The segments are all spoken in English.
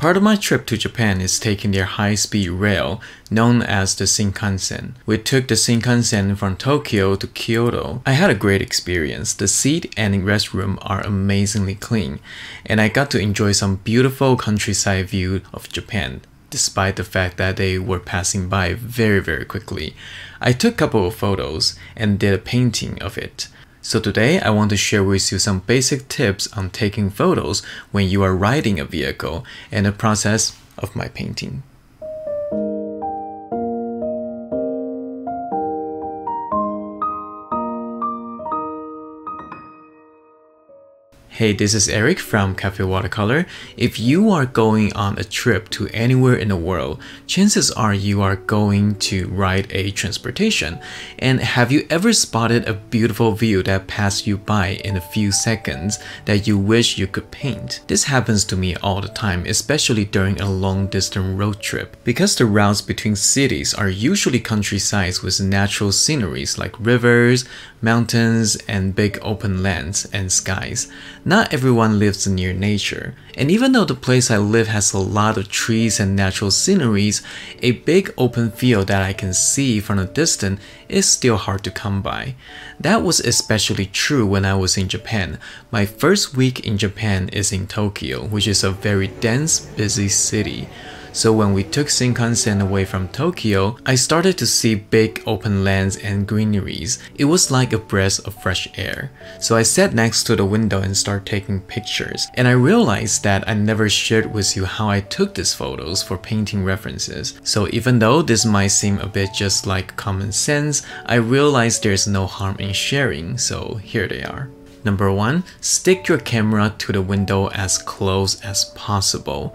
Part of my trip to Japan is taking their high-speed rail, known as the Shinkansen. We took the Shinkansen from Tokyo to Kyoto. I had a great experience. The seat and restroom are amazingly clean, and I got to enjoy some beautiful countryside view of Japan despite the fact that they were passing by very very quickly. I took a couple of photos and did a painting of it. So today I want to share with you some basic tips on taking photos when you are riding a vehicle and the process of my painting. Hey, this is Eric from Cafe Watercolor. If you are going on a trip to anywhere in the world, chances are you are going to ride a transportation. And have you ever spotted a beautiful view that passed you by in a few seconds that you wish you could paint? This happens to me all the time, especially during a long distance road trip. Because the routes between cities are usually countrysides with natural sceneries like rivers, mountains, and big open lands and skies. Not everyone lives near nature, and even though the place I live has a lot of trees and natural sceneries, a big open field that I can see from a distance is still hard to come by. That was especially true when I was in Japan. My first week in Japan is in Tokyo, which is a very dense, busy city. So when we took Shinkansen away from Tokyo, I started to see big open lands and greeneries. It was like a breath of fresh air. So I sat next to the window and started taking pictures. And I realized that I never shared with you how I took these photos for painting references. So even though this might seem a bit just like common sense, I realized there's no harm in sharing, so here they are. Number 1. Stick your camera to the window as close as possible.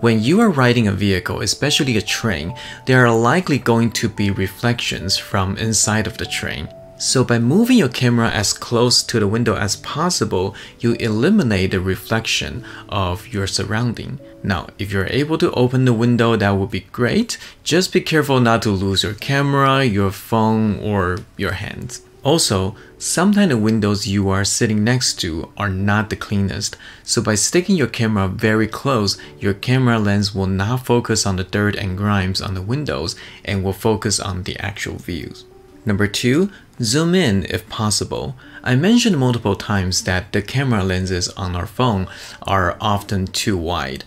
When you are riding a vehicle, especially a train, there are likely going to be reflections from inside of the train. So by moving your camera as close to the window as possible, you eliminate the reflection of your surrounding. Now, if you're able to open the window, that would be great. Just be careful not to lose your camera, your phone, or your hands. Also, sometimes the windows you are sitting next to are not the cleanest, so by sticking your camera very close, your camera lens will not focus on the dirt and grimes on the windows and will focus on the actual views. Number 2. Zoom in if possible. I mentioned multiple times that the camera lenses on our phone are often too wide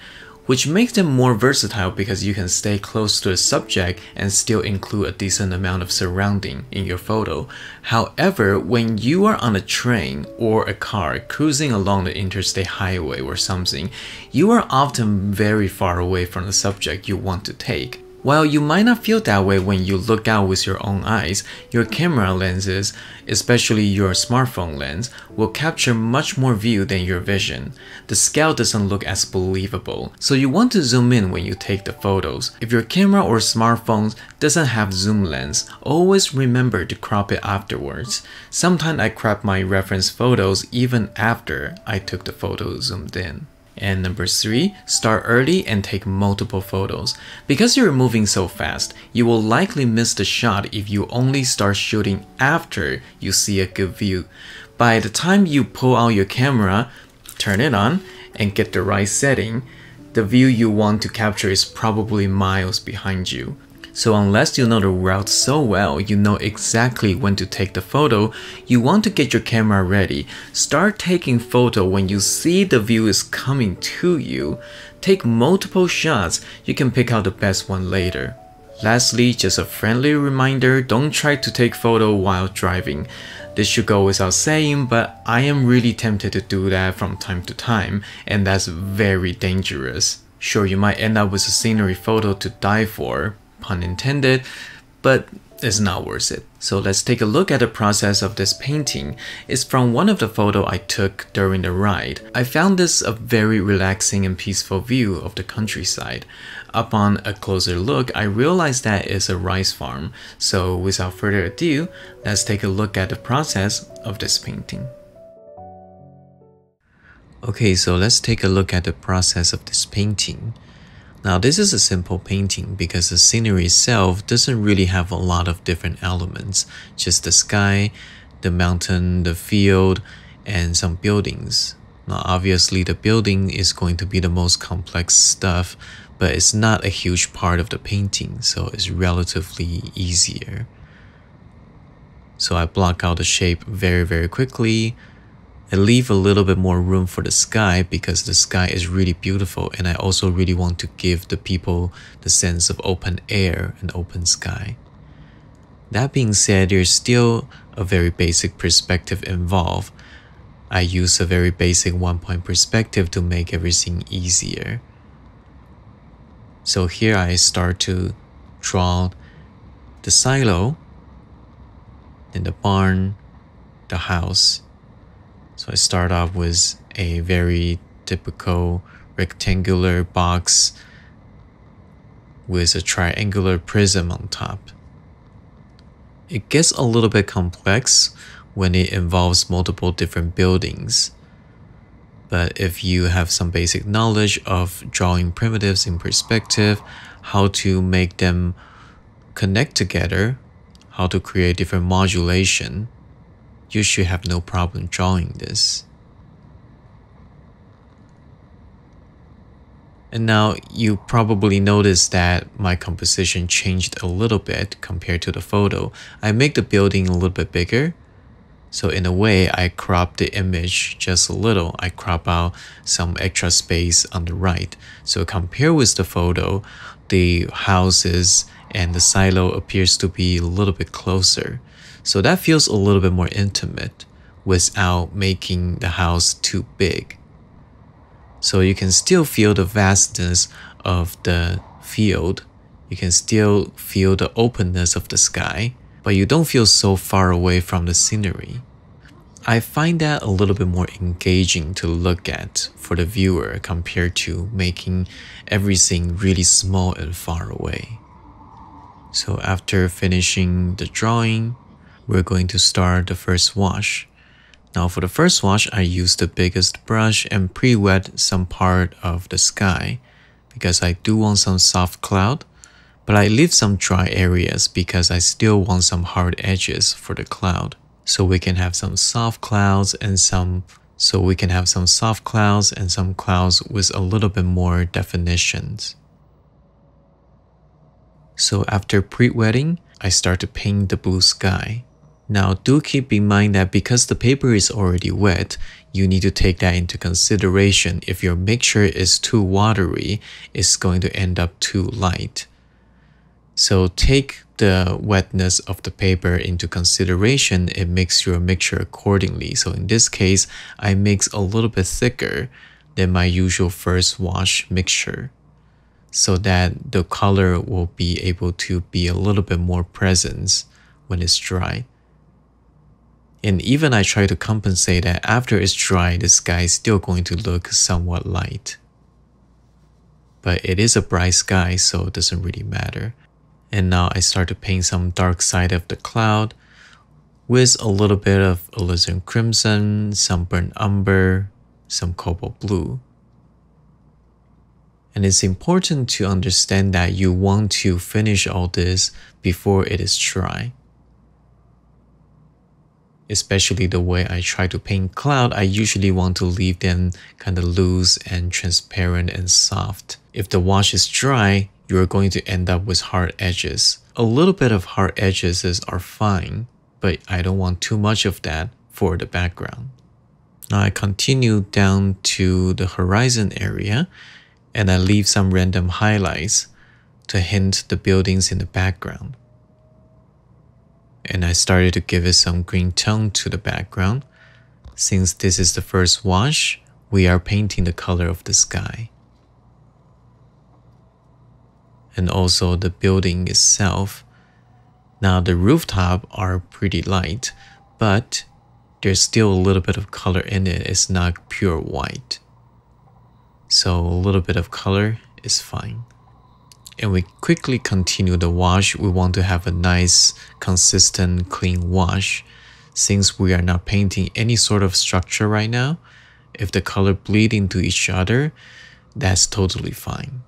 which makes them more versatile because you can stay close to the subject and still include a decent amount of surrounding in your photo. However, when you are on a train or a car cruising along the interstate highway or something, you are often very far away from the subject you want to take. While you might not feel that way when you look out with your own eyes, your camera lenses, especially your smartphone lens, will capture much more view than your vision. The scale doesn't look as believable, so you want to zoom in when you take the photos. If your camera or smartphone doesn't have zoom lens, always remember to crop it afterwards. Sometimes I crop my reference photos even after I took the photo zoomed in. And number three, start early and take multiple photos. Because you're moving so fast, you will likely miss the shot if you only start shooting after you see a good view. By the time you pull out your camera, turn it on, and get the right setting, the view you want to capture is probably miles behind you. So unless you know the route so well, you know exactly when to take the photo, you want to get your camera ready. Start taking photo when you see the view is coming to you. Take multiple shots, you can pick out the best one later. Lastly, just a friendly reminder, don't try to take photo while driving. This should go without saying, but I am really tempted to do that from time to time, and that's very dangerous. Sure, you might end up with a scenery photo to die for, pun intended, but it's not worth it. So let's take a look at the process of this painting. It's from one of the photo I took during the ride. I found this a very relaxing and peaceful view of the countryside. Upon a closer look, I realized that it's a rice farm. So without further ado, let's take a look at the process of this painting. Okay, so let's take a look at the process of this painting. Now this is a simple painting because the scenery itself doesn't really have a lot of different elements, just the sky, the mountain, the field, and some buildings. Now, obviously, the building is going to be the most complex stuff, but it's not a huge part of the painting, so it's relatively easier. So I block out the shape very, very quickly. I leave a little bit more room for the sky because the sky is really beautiful and I also really want to give the people the sense of open air and open sky. That being said, there's still a very basic perspective involved. I use a very basic one point perspective to make everything easier. So here I start to draw the silo, then the barn, the house, so I start off with a very typical rectangular box with a triangular prism on top. It gets a little bit complex when it involves multiple different buildings. But if you have some basic knowledge of drawing primitives in perspective, how to make them connect together, how to create different modulation, you should have no problem drawing this. And now you probably noticed that my composition changed a little bit compared to the photo. I make the building a little bit bigger. So in a way, I crop the image just a little. I crop out some extra space on the right. So compare with the photo, the houses and the silo appears to be a little bit closer. So that feels a little bit more intimate without making the house too big. So you can still feel the vastness of the field. You can still feel the openness of the sky, but you don't feel so far away from the scenery. I find that a little bit more engaging to look at for the viewer compared to making everything really small and far away. So after finishing the drawing, we're going to start the first wash. Now for the first wash, I use the biggest brush and pre-wet some part of the sky because I do want some soft cloud, but I leave some dry areas because I still want some hard edges for the cloud. So we can have some soft clouds and some so we can have some soft clouds and some clouds with a little bit more definitions. So after pre-wetting, I start to paint the blue sky. Now do keep in mind that because the paper is already wet, you need to take that into consideration. If your mixture is too watery, it's going to end up too light. So take the wetness of the paper into consideration and mix your mixture accordingly. So in this case, I mix a little bit thicker than my usual first wash mixture so that the color will be able to be a little bit more present when it's dry. And even I try to compensate that after it's dry, the sky is still going to look somewhat light. But it is a bright sky, so it doesn't really matter. And now I start to paint some dark side of the cloud with a little bit of alizarin crimson, some burnt umber, some cobalt blue. And it's important to understand that you want to finish all this before it is dry especially the way I try to paint cloud, I usually want to leave them kind of loose and transparent and soft. If the wash is dry, you're going to end up with hard edges. A little bit of hard edges are fine, but I don't want too much of that for the background. Now I continue down to the horizon area and I leave some random highlights to hint the buildings in the background and I started to give it some green tone to the background. Since this is the first wash, we are painting the color of the sky. And also the building itself. Now the rooftop are pretty light, but there's still a little bit of color in it. It's not pure white. So a little bit of color is fine and we quickly continue the wash, we want to have a nice, consistent, clean wash. Since we are not painting any sort of structure right now, if the color bleed into each other, that's totally fine.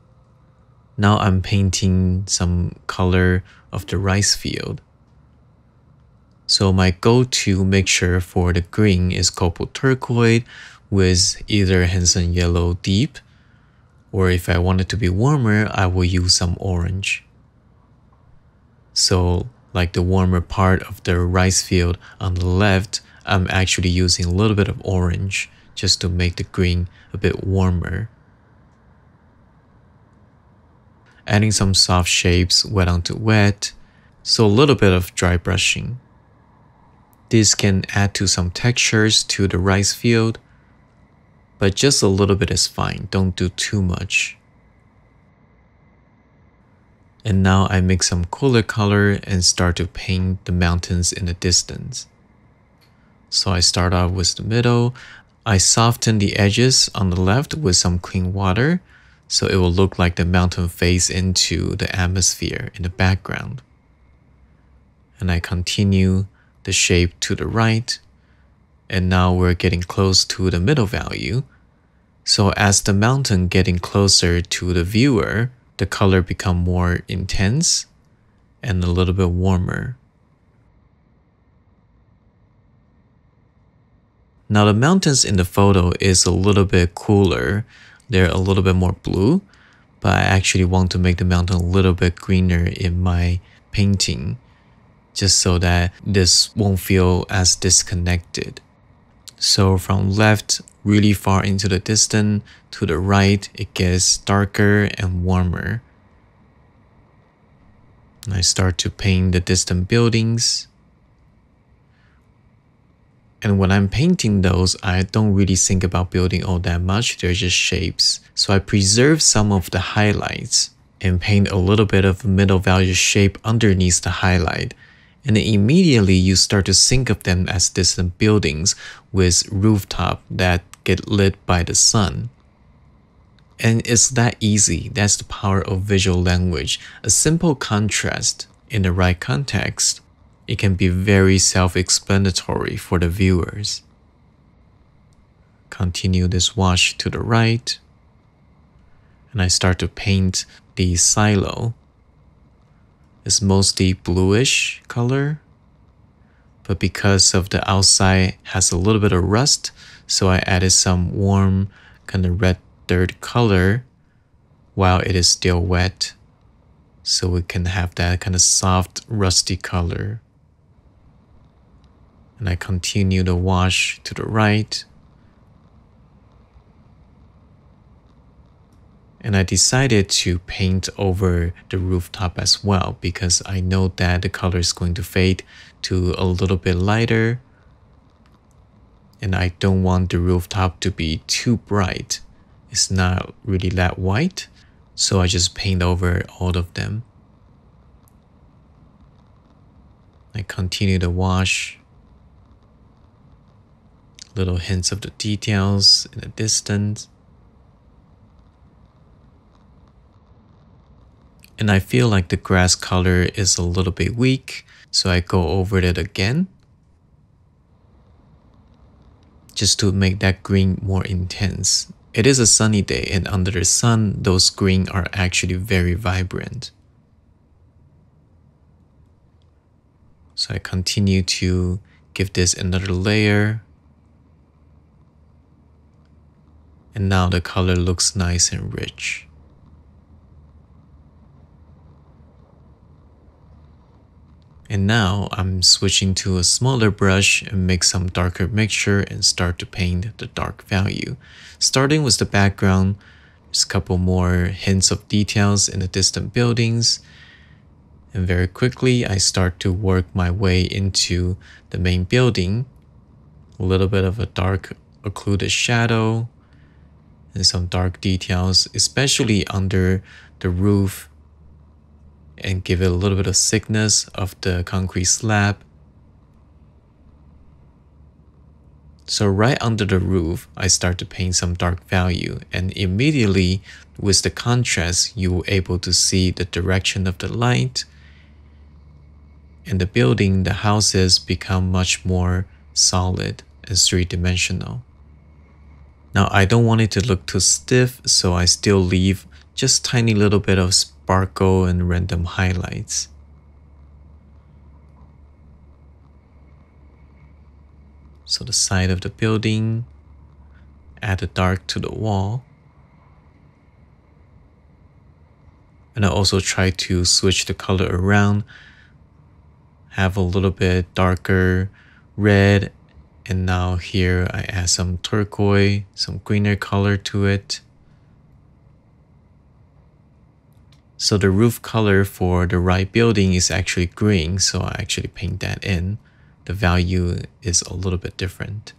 Now I'm painting some color of the rice field. So my go-to mixture for the green is cobalt turquoise with either Hansa Yellow Deep, or if I want it to be warmer, I will use some orange. So like the warmer part of the rice field on the left, I'm actually using a little bit of orange just to make the green a bit warmer. Adding some soft shapes wet onto wet, so a little bit of dry brushing. This can add to some textures to the rice field, but just a little bit is fine, don't do too much. And now I make some cooler color and start to paint the mountains in the distance. So I start off with the middle. I soften the edges on the left with some clean water so it will look like the mountain fades into the atmosphere in the background. And I continue the shape to the right. And now we're getting close to the middle value. So as the mountain getting closer to the viewer, the color become more intense and a little bit warmer. Now the mountains in the photo is a little bit cooler. They're a little bit more blue, but I actually want to make the mountain a little bit greener in my painting just so that this won't feel as disconnected. So from left really far into the distance to the right, it gets darker and warmer. And I start to paint the distant buildings. And when I'm painting those, I don't really think about building all that much. They're just shapes. So I preserve some of the highlights and paint a little bit of middle value shape underneath the highlight and then immediately you start to think of them as distant buildings with rooftop that get lit by the sun. And it's that easy. That's the power of visual language. A simple contrast in the right context, it can be very self-explanatory for the viewers. Continue this wash to the right. And I start to paint the silo is mostly bluish color, but because of the outside has a little bit of rust, so I added some warm kind of red dirt color while it is still wet. So we can have that kind of soft rusty color. And I continue the wash to the right and I decided to paint over the rooftop as well because I know that the color is going to fade to a little bit lighter and I don't want the rooftop to be too bright. It's not really that white, so I just paint over all of them. I continue to wash little hints of the details in the distance. And I feel like the grass color is a little bit weak, so I go over it again just to make that green more intense. It is a sunny day and under the sun, those green are actually very vibrant. So I continue to give this another layer. And now the color looks nice and rich. And now I'm switching to a smaller brush and make some darker mixture and start to paint the dark value. Starting with the background, just a couple more hints of details in the distant buildings. And very quickly, I start to work my way into the main building. A little bit of a dark occluded shadow and some dark details, especially under the roof and give it a little bit of thickness of the concrete slab. So right under the roof, I start to paint some dark value and immediately with the contrast, you were able to see the direction of the light and the building, the houses become much more solid and three-dimensional. Now I don't want it to look too stiff, so I still leave just tiny little bit of sparkle and random highlights. So the side of the building, add the dark to the wall. And I also try to switch the color around, have a little bit darker red, and now here I add some turquoise, some greener color to it. So the roof color for the right building is actually green, so I actually paint that in. The value is a little bit different.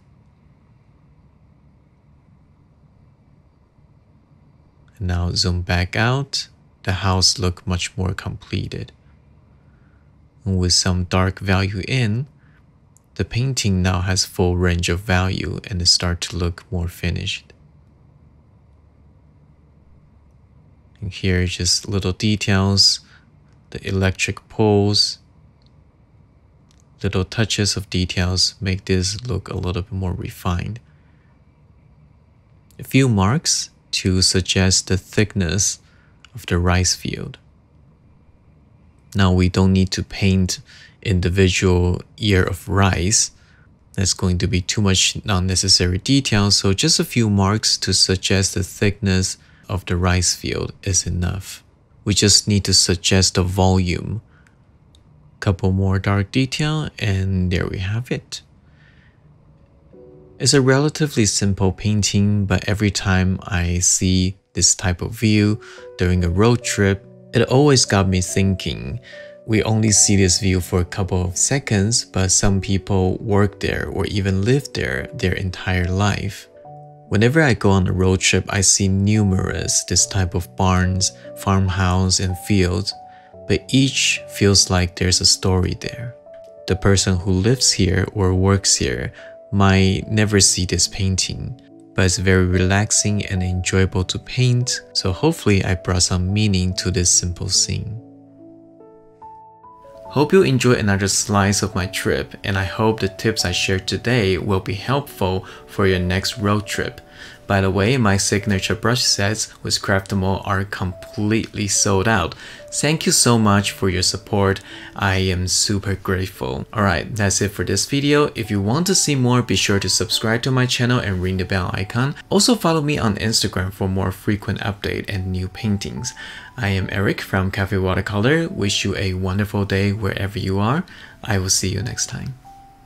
And now zoom back out, the house look much more completed. And with some dark value in, the painting now has full range of value and it start to look more finished. And here just little details, the electric poles, little touches of details make this look a little bit more refined. A few marks to suggest the thickness of the rice field. Now we don't need to paint individual ear of rice. That's going to be too much unnecessary detail, so just a few marks to suggest the thickness of the rice field is enough. We just need to suggest the volume. Couple more dark detail and there we have it. It's a relatively simple painting, but every time I see this type of view during a road trip, it always got me thinking. We only see this view for a couple of seconds, but some people work there or even live there their entire life. Whenever I go on a road trip, I see numerous this type of barns, farmhouse, and fields, but each feels like there's a story there. The person who lives here or works here might never see this painting, but it's very relaxing and enjoyable to paint, so hopefully I brought some meaning to this simple scene. Hope you enjoy another slice of my trip and I hope the tips I shared today will be helpful for your next road trip. By the way, my signature brush sets with Craftamo are completely sold out. Thank you so much for your support. I am super grateful. Alright, that's it for this video. If you want to see more, be sure to subscribe to my channel and ring the bell icon. Also follow me on Instagram for more frequent update and new paintings. I am Eric from Cafe Watercolor. Wish you a wonderful day wherever you are. I will see you next time.